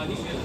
啊，你选。